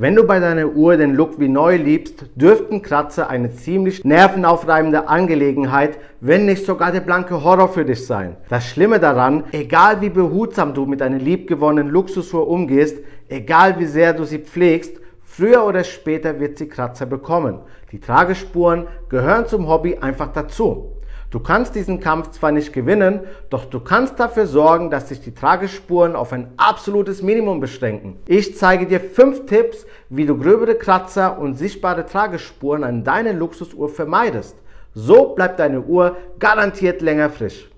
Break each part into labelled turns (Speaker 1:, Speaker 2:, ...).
Speaker 1: Wenn du bei deiner Uhr den Look wie neu liebst, dürften Kratzer eine ziemlich nervenaufreibende Angelegenheit, wenn nicht sogar der blanke Horror für dich sein. Das Schlimme daran, egal wie behutsam du mit deiner liebgewonnenen Luxusuhr umgehst, egal wie sehr du sie pflegst, früher oder später wird sie Kratzer bekommen. Die Tragespuren gehören zum Hobby einfach dazu. Du kannst diesen Kampf zwar nicht gewinnen, doch du kannst dafür sorgen, dass sich die Tragespuren auf ein absolutes Minimum beschränken. Ich zeige dir 5 Tipps, wie du gröbere Kratzer und sichtbare Tragespuren an deiner Luxusuhr vermeidest. So bleibt deine Uhr garantiert länger frisch.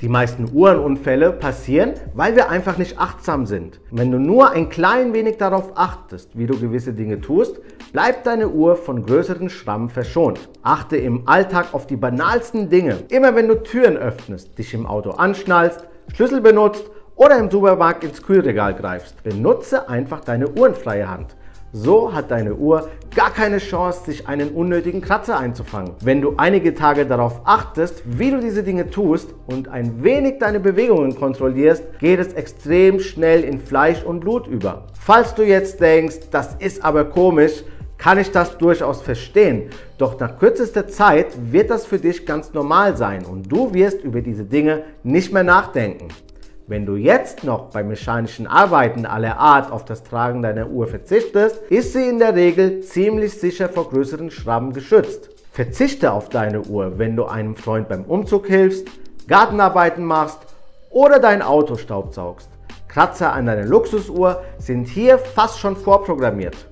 Speaker 1: Die meisten Uhrenunfälle passieren, weil wir einfach nicht achtsam sind. Wenn du nur ein klein wenig darauf achtest, wie du gewisse Dinge tust, bleibt deine Uhr von größeren Schrammen verschont. Achte im Alltag auf die banalsten Dinge. Immer wenn du Türen öffnest, dich im Auto anschnallst, Schlüssel benutzt oder im Supermarkt ins Kühlregal greifst, benutze einfach deine uhrenfreie Hand. So hat deine Uhr gar keine Chance, sich einen unnötigen Kratzer einzufangen. Wenn du einige Tage darauf achtest, wie du diese Dinge tust und ein wenig deine Bewegungen kontrollierst, geht es extrem schnell in Fleisch und Blut über. Falls du jetzt denkst, das ist aber komisch, kann ich das durchaus verstehen. Doch nach kürzester Zeit wird das für dich ganz normal sein und du wirst über diese Dinge nicht mehr nachdenken. Wenn du jetzt noch bei mechanischen Arbeiten aller Art auf das Tragen deiner Uhr verzichtest, ist sie in der Regel ziemlich sicher vor größeren Schrammen geschützt. Verzichte auf deine Uhr, wenn du einem Freund beim Umzug hilfst, Gartenarbeiten machst oder dein Auto staubsaugst. Kratzer an deiner Luxusuhr sind hier fast schon vorprogrammiert.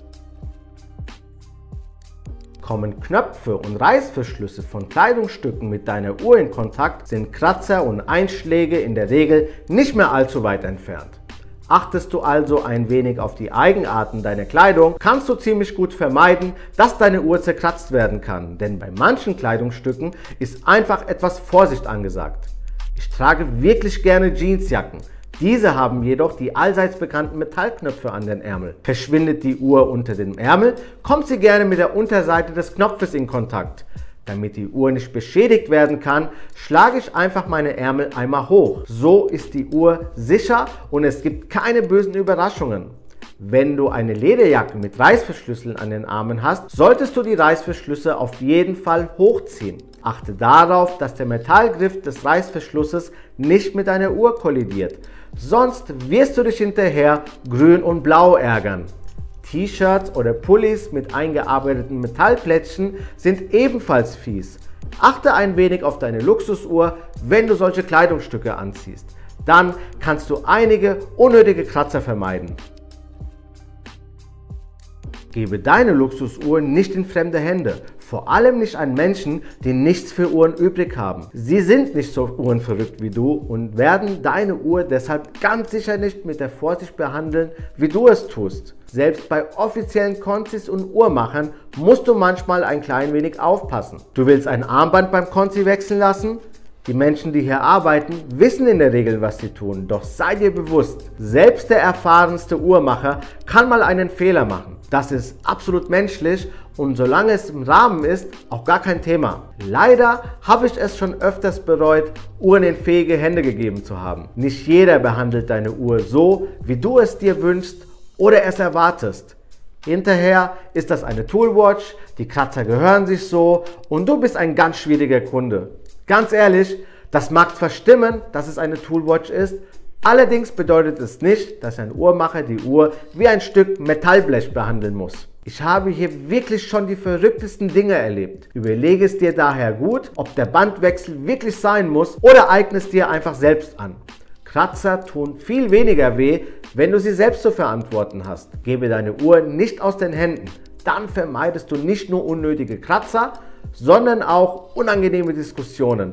Speaker 1: Kommen Knöpfe und Reißverschlüsse von Kleidungsstücken mit deiner Uhr in Kontakt, sind Kratzer und Einschläge in der Regel nicht mehr allzu weit entfernt. Achtest du also ein wenig auf die Eigenarten deiner Kleidung, kannst du ziemlich gut vermeiden, dass deine Uhr zerkratzt werden kann, denn bei manchen Kleidungsstücken ist einfach etwas Vorsicht angesagt. Ich trage wirklich gerne Jeansjacken, diese haben jedoch die allseits bekannten Metallknöpfe an den Ärmel. Verschwindet die Uhr unter dem Ärmel, kommt sie gerne mit der Unterseite des Knopfes in Kontakt. Damit die Uhr nicht beschädigt werden kann, schlage ich einfach meine Ärmel einmal hoch. So ist die Uhr sicher und es gibt keine bösen Überraschungen. Wenn du eine Lederjacke mit Reißverschlüsseln an den Armen hast, solltest du die Reißverschlüsse auf jeden Fall hochziehen. Achte darauf, dass der Metallgriff des Reißverschlusses nicht mit deiner Uhr kollidiert. Sonst wirst du dich hinterher grün und blau ärgern. T-Shirts oder Pullis mit eingearbeiteten Metallplättchen sind ebenfalls fies. Achte ein wenig auf deine Luxusuhr, wenn du solche Kleidungsstücke anziehst. Dann kannst du einige unnötige Kratzer vermeiden. Gebe deine Luxusuhr nicht in fremde Hände. Vor allem nicht an Menschen, die nichts für Uhren übrig haben. Sie sind nicht so uhrenverrückt wie du und werden deine Uhr deshalb ganz sicher nicht mit der Vorsicht behandeln, wie du es tust. Selbst bei offiziellen Konzis und Uhrmachern musst du manchmal ein klein wenig aufpassen. Du willst ein Armband beim Konzi wechseln lassen? Die Menschen, die hier arbeiten, wissen in der Regel, was sie tun. Doch sei dir bewusst, selbst der erfahrenste Uhrmacher kann mal einen Fehler machen. Das ist absolut menschlich und solange es im Rahmen ist, auch gar kein Thema. Leider habe ich es schon öfters bereut, Uhren in fähige Hände gegeben zu haben. Nicht jeder behandelt deine Uhr so, wie du es dir wünschst oder es erwartest. Hinterher ist das eine Toolwatch, die Kratzer gehören sich so und du bist ein ganz schwieriger Kunde. Ganz ehrlich, das mag zwar stimmen, dass es eine Toolwatch ist, allerdings bedeutet es nicht, dass ein Uhrmacher die Uhr wie ein Stück Metallblech behandeln muss. Ich habe hier wirklich schon die verrücktesten Dinge erlebt. Überlege es dir daher gut, ob der Bandwechsel wirklich sein muss oder eigne es dir einfach selbst an. Kratzer tun viel weniger weh, wenn du sie selbst zu verantworten hast. Gebe deine Uhr nicht aus den Händen. Dann vermeidest du nicht nur unnötige Kratzer, sondern auch unangenehme Diskussionen.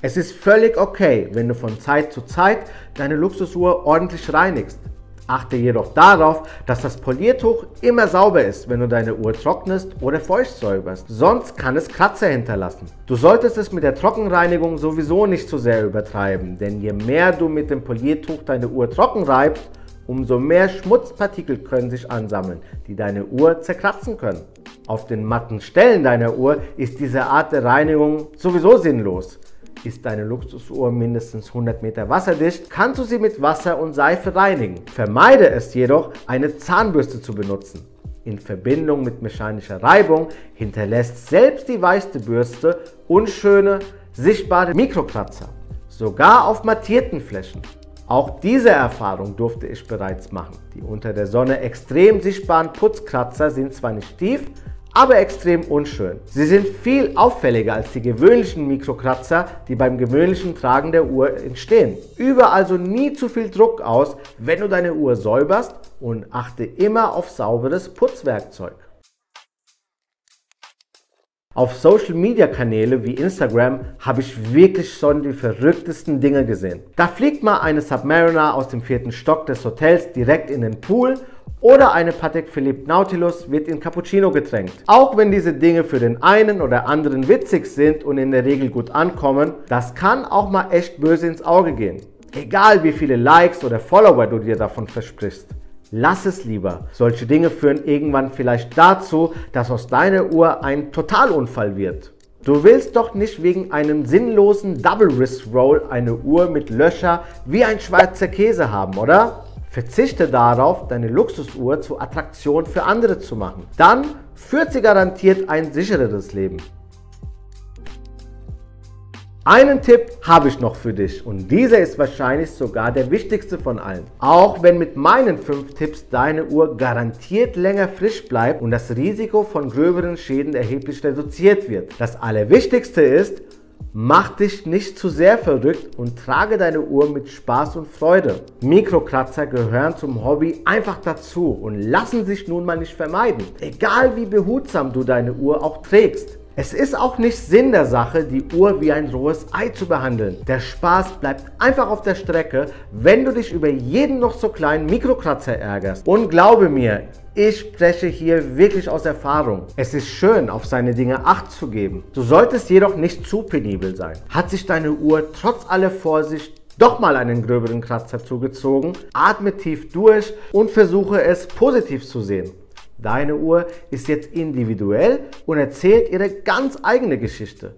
Speaker 1: Es ist völlig okay, wenn du von Zeit zu Zeit deine Luxusuhr ordentlich reinigst. Achte jedoch darauf, dass das Poliertuch immer sauber ist, wenn du deine Uhr trocknest oder feucht säuberst. Sonst kann es Kratzer hinterlassen. Du solltest es mit der Trockenreinigung sowieso nicht zu sehr übertreiben, denn je mehr du mit dem Poliertuch deine Uhr trocken reibst, umso mehr Schmutzpartikel können sich ansammeln, die deine Uhr zerkratzen können. Auf den matten Stellen deiner Uhr ist diese Art der Reinigung sowieso sinnlos. Ist deine Luxusuhr mindestens 100 Meter wasserdicht, kannst du sie mit Wasser und Seife reinigen. Vermeide es jedoch, eine Zahnbürste zu benutzen. In Verbindung mit mechanischer Reibung hinterlässt selbst die weichste Bürste unschöne, sichtbare Mikrokratzer, sogar auf mattierten Flächen. Auch diese Erfahrung durfte ich bereits machen. Die unter der Sonne extrem sichtbaren Putzkratzer sind zwar nicht tief, aber extrem unschön. Sie sind viel auffälliger als die gewöhnlichen Mikrokratzer, die beim gewöhnlichen Tragen der Uhr entstehen. Übe also nie zu viel Druck aus, wenn du deine Uhr säuberst und achte immer auf sauberes Putzwerkzeug. Auf Social Media Kanäle wie Instagram habe ich wirklich schon die verrücktesten Dinge gesehen. Da fliegt mal eine Submariner aus dem vierten Stock des Hotels direkt in den Pool oder eine Patek Philippe Nautilus wird in Cappuccino getränkt. Auch wenn diese Dinge für den einen oder anderen witzig sind und in der Regel gut ankommen, das kann auch mal echt böse ins Auge gehen. Egal wie viele Likes oder Follower du dir davon versprichst. Lass es lieber. Solche Dinge führen irgendwann vielleicht dazu, dass aus deiner Uhr ein Totalunfall wird. Du willst doch nicht wegen einem sinnlosen Double Wrist Roll eine Uhr mit Löcher wie ein Schweizer Käse haben, oder? Verzichte darauf, deine Luxusuhr zur Attraktion für andere zu machen. Dann führt sie garantiert ein sichereres Leben. Einen Tipp habe ich noch für dich und dieser ist wahrscheinlich sogar der wichtigste von allen. Auch wenn mit meinen 5 Tipps deine Uhr garantiert länger frisch bleibt und das Risiko von gröberen Schäden erheblich reduziert wird. Das Allerwichtigste ist, Mach dich nicht zu sehr verrückt und trage deine Uhr mit Spaß und Freude. Mikrokratzer gehören zum Hobby einfach dazu und lassen sich nun mal nicht vermeiden. Egal wie behutsam du deine Uhr auch trägst. Es ist auch nicht Sinn der Sache, die Uhr wie ein rohes Ei zu behandeln. Der Spaß bleibt einfach auf der Strecke, wenn du dich über jeden noch so kleinen Mikrokratzer ärgerst. Und glaube mir, ich spreche hier wirklich aus Erfahrung. Es ist schön, auf seine Dinge Acht zu geben. Du solltest jedoch nicht zu penibel sein. Hat sich deine Uhr trotz aller Vorsicht doch mal einen gröberen Kratzer zugezogen, atme tief durch und versuche es positiv zu sehen. Deine Uhr ist jetzt individuell und erzählt ihre ganz eigene Geschichte.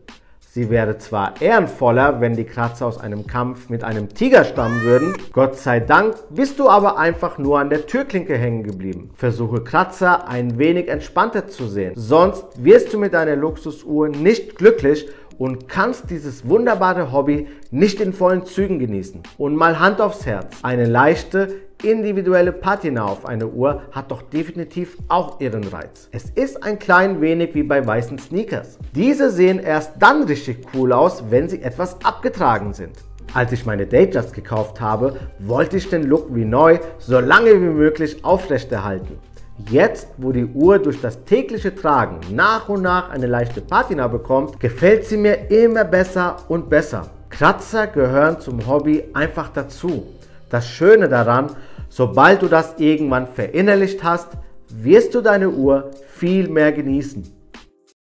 Speaker 1: Sie wäre zwar ehrenvoller, wenn die Kratzer aus einem Kampf mit einem Tiger stammen würden, Gott sei Dank bist du aber einfach nur an der Türklinke hängen geblieben. Versuche Kratzer ein wenig entspannter zu sehen, sonst wirst du mit deiner Luxusuhr nicht glücklich und kannst dieses wunderbare Hobby nicht in vollen Zügen genießen. Und mal Hand aufs Herz, eine leichte, individuelle Patina auf eine Uhr hat doch definitiv auch ihren Reiz. Es ist ein klein wenig wie bei weißen Sneakers. Diese sehen erst dann richtig cool aus, wenn sie etwas abgetragen sind. Als ich meine Datejust gekauft habe, wollte ich den Look wie neu so lange wie möglich aufrechterhalten. Jetzt, wo die Uhr durch das tägliche Tragen nach und nach eine leichte Patina bekommt, gefällt sie mir immer besser und besser. Kratzer gehören zum Hobby einfach dazu. Das Schöne daran, sobald du das irgendwann verinnerlicht hast, wirst du deine Uhr viel mehr genießen.